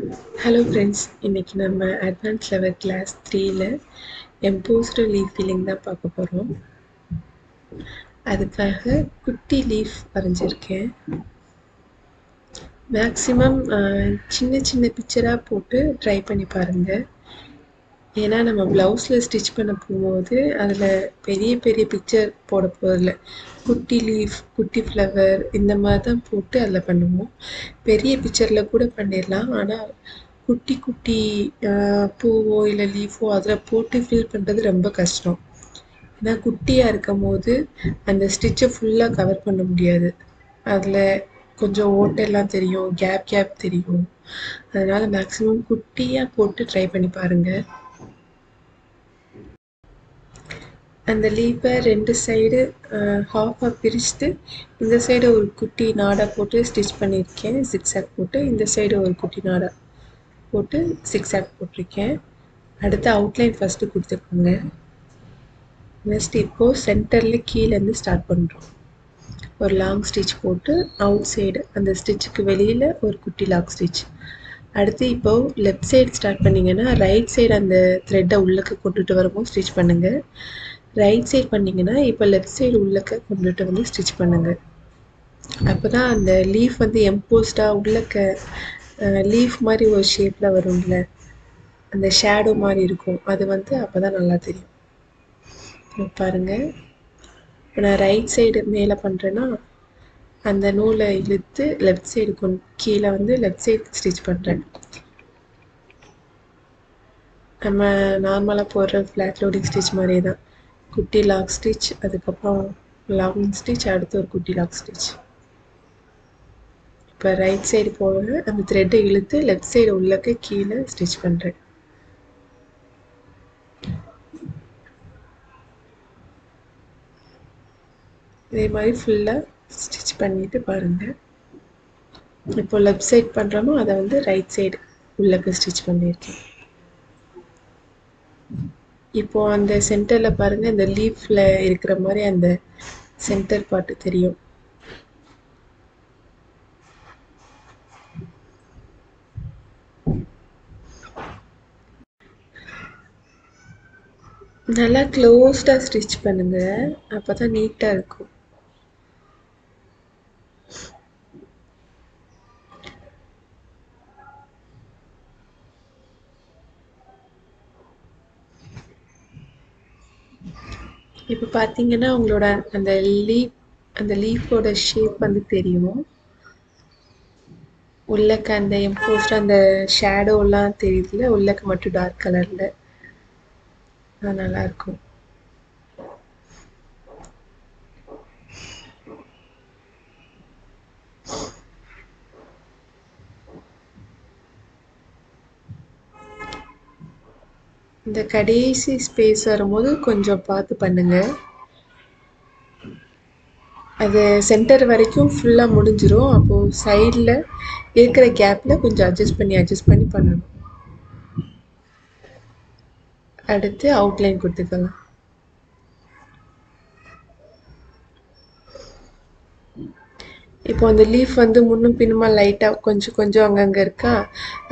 Hello friends இன்னைக்கு நம்ம advance level class த்ரீயில் எம்போஸ்டு லீஃப் ஃபீலிங் தான் பார்க்க போகிறோம் அதுக்காக குட்டி லீஃப் வரைஞ்சிருக்கேன். மேக்ஸிமம் சின்ன சின்ன பிக்சராக போட்டு ட்ரை பண்ணி பாருங்கள் ஏன்னா நம்ம ப்ளவுஸில் ஸ்டிச் பண்ண போகும்போது அதில் பெரிய பெரிய பிக்சர் போட போகிறதில்ல குட்டி லீஃப் குட்டி ஃப்ளவர் இந்த மாதிரி தான் போட்டு அதில் பண்ணுவோம். பெரிய பிக்சரில் கூட பண்ணிடலாம். ஆனால் குட்டி குட்டி பூவோ இல்லை லீஃபோ அதில் போட்டு ஃபில் பண்ணுறது ரொம்ப கஷ்டம். ஏன்னா குட்டியாக இருக்கும் போது அந்த ஸ்டிச்சை ஃபுல்லாக கவர் பண்ண முடியாது. அதில் கொஞ்சம் ஓட்டெல்லாம் தெரியும் கேப் கேப் தெரியும். அதனால் மேக்ஸிமம் குட்டியாக போட்டு ட்ரை பண்ணி பாருங்கள் அந்த லீப்பை ரெண்டு சைடு ஹாஃபாக பிரிச்சுட்டு இந்த சைடு ஒரு குட்டி நாடா போட்டு ஸ்டிச் பண்ணியிருக்கேன் சிக்ஸாக் போட்டு. இந்த சைடு ஒரு குட்டி நாடா போட்டு சிக்ஸாக் போட்டிருக்கேன். அடுத்து அவுட்லைன் ஃபஸ்ட்டு கொடுத்துருக்கோங்க. நெக்ஸ்ட் இப்போது சென்டரில் கீழேருந்து ஸ்டார்ட் பண்ணுறோம் ஒரு லாங் ஸ்டிச் போட்டு அவுட் சைடு அந்த ஸ்டிச்சுக்கு வெளியில் ஒரு குட்டி லாங் ஸ்டிச் அடுத்து இப்போது லெஃப்ட் சைடு ஸ்டார்ட் பண்ணிங்கன்னா ரைட் சைடு அந்த த்ரெட்டை உள்ளக்கு கொண்டுட்டு வரும்போது ஸ்டிச் பண்ணுங்கள் ரைட் சைடு பண்ணிங்கன்னா இப்போ லெஃப்ட் சைடு உள்ளக்க கொண்டுட்டு வந்து ஸ்டிச் பண்ணுங்கள் அப்போ தான் அந்த லீஃப் வந்து எம்போஸ்டாக உள்ளக்க லீஃப் மாதிரி ஒரு ஷேப்பில் வரும்ல. அந்த ஷேடோ மாதிரி இருக்கும். அது வந்து அப்போ தான் நல்லா தெரியும். பாருங்கள் இப்போ நான் ரைட் சைடு மேலே பண்ணுறேன்னா அந்த நூலை இழுத்து லெஃப்ட் சைடு கொண்டு கீழே வந்து லெஃப்ட் சைடு ஸ்டிச் பண்ணுறேன் நம்ம நார்மலாக போடுற ஃப்ளாட் லோடிங் ஸ்டிச் மாதிரியே தான். குட்டி லாக் ஸ்டிச் அதுக்கப்புறம் லாங் ஸ்டிச் அடுத்து ஒரு குட்டி லாக் ஸ்டிச். இப்போ ரைட் சைடு போக அந்த த்ரெட்டை இழுத்து லெஃப்ட் சைடு உள்ளக்க கீழே ஸ்டிச் பண்ணுறேன் இதே மாதிரி ஃபுல்லாக ஸ்டிச் பண்ணிவிட்டு பாருங்கள் இப்போ லெஃப்ட் சைட் பண்ணுறோமோ அதை வந்து ரைட் சைடு உள்ளக்க ஸ்டிச் பண்ணியிருக்கேன் இப்போ அந்த சென்டர்ல பாருங்க இந்த லீஃப்ல இருக்கிற மாதிரி அந்த சென்டர் பாட்டு தெரியும். நல்லா க்ளோஸ்டாக ஸ்டிச் பண்ணுங்க. அப்போ தான் நீட்டாக இருக்கும். இப்போ பார்த்தீங்கன்னா உங்களோட அந்த லீஃப் அந்த லீஃபோட ஷேப் வந்து தெரியும். உள்ளக்க அந்த எம்போஸ்ட் அந்த ஷேடோலாம் தெரியுதுல உள்ளக்க மட்டும் டார்க் கலரில் நல்லா இருக்கும். இந்த கடைசி ஸ்பேஸ் வரும்போது கொஞ்சம் பார்த்து பண்ணுங்க. அது சென்டர் வரைக்கும் ஃபுல்லாக முடிஞ்சிடும் அப்போது சைடில் இருக்கிற கேப்பில் கொஞ்சம் அட்ஜஸ்ட் பண்ணி அட்ஜஸ்ட் பண்ணி பண்ணணும். அடுத்து அவுட்லைன் கொடுத்துக்கலாம். இப்போ அந்த லீஃப் வந்து முன்னும் பின்னுமா லைட்டாக கொஞ்சம் கொஞ்சம் அங்கங்கே இருக்கா?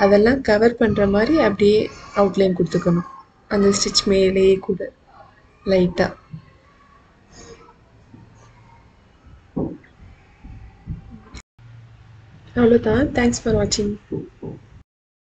அதெல்லாம் கவர் பண்ணுற மாதிரி அப்படியே அவுட்லைன் கொடுத்துக்கணும். அந்த ஸ்டிச் மேலேயே கூட லைட்டாக அவ்வளோதான் தேங்க்ஸ் ஃபார் வாட்சிங்